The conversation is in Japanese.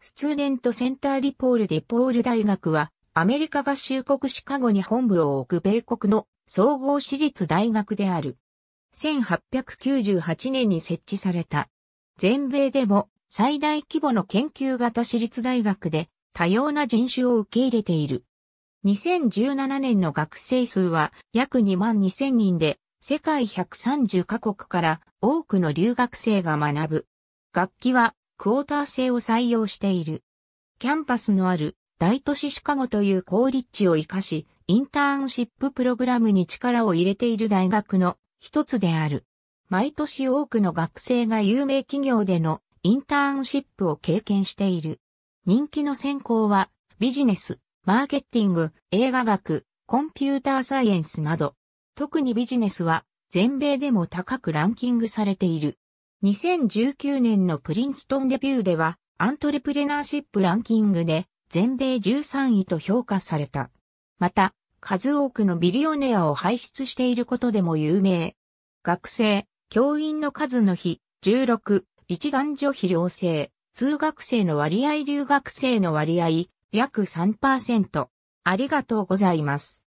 スツーデントセンターディポールデポール大学は、アメリカ合衆国シカゴに本部を置く米国の総合私立大学である。1898年に設置された。全米でも最大規模の研究型私立大学で多様な人種を受け入れている。2017年の学生数は約2万2000人で世界130カ国から多くの留学生が学ぶ。楽器はクォーター制を採用している。キャンパスのある大都市シカゴという高立地を活かし、インターンシッププログラムに力を入れている大学の一つである。毎年多くの学生が有名企業でのインターンシップを経験している。人気の専攻はビジネス、マーケティング、映画学、コンピューターサイエンスなど、特にビジネスは全米でも高くランキングされている。2019年のプリンストンレビューでは、アントレプレナーシップランキングで全米13位と評価された。また、数多くのビリオネアを輩出していることでも有名。学生、教員の数の比、16、一男女比良性、通学生の割合留学生の割合、約3%。ありがとうございます。